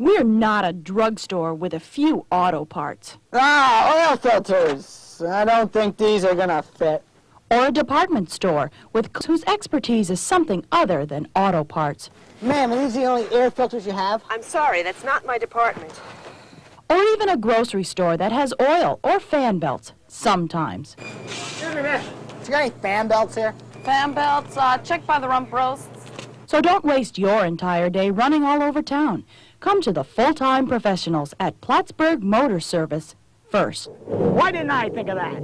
We're not a drugstore with a few auto parts. Ah, oil filters. I don't think these are gonna fit. Or a department store with whose expertise is something other than auto parts. Ma'am, are these the only air filters you have? I'm sorry, that's not my department. Or even a grocery store that has oil or fan belts, sometimes. Excuse me, miss. You got any fan belts here? Fan belts, uh, check by the rump roasts. So don't waste your entire day running all over town. Come to the full-time professionals at Plattsburgh Motor Service first. Why didn't I think of that?